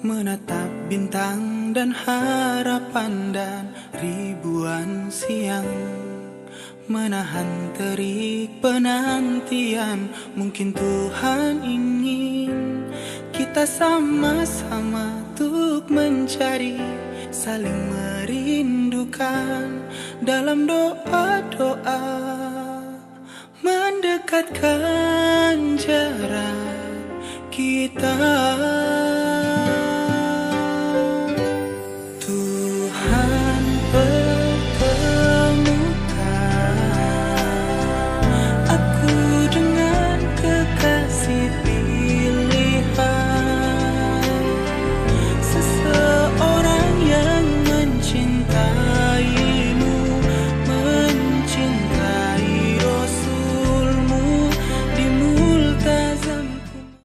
Menatap bintang dan harapan dan ribuan siang. Menahan terik penantian Mungkin Tuhan ingin Kita sama-sama untuk mencari Saling merindukan Dalam doa-doa Mendekatkan jarak kita.